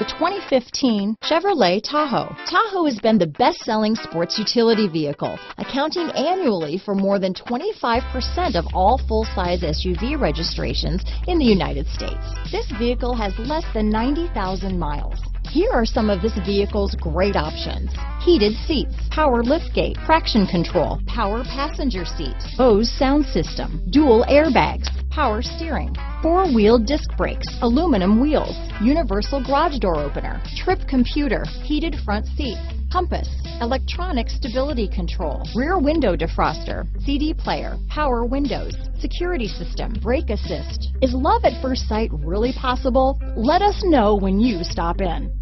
The 2015 Chevrolet Tahoe. Tahoe has been the best-selling sports utility vehicle, accounting annually for more than 25% of all full-size SUV registrations in the United States. This vehicle has less than 90,000 miles. Here are some of this vehicle's great options. Heated seats, power liftgate, traction control, power passenger seat, Bose sound system, dual airbags, power steering, four-wheel disc brakes, aluminum wheels, universal garage door opener, trip computer, heated front seats, compass, electronic stability control, rear window defroster, CD player, power windows, security system, brake assist. Is love at first sight really possible? Let us know when you stop in.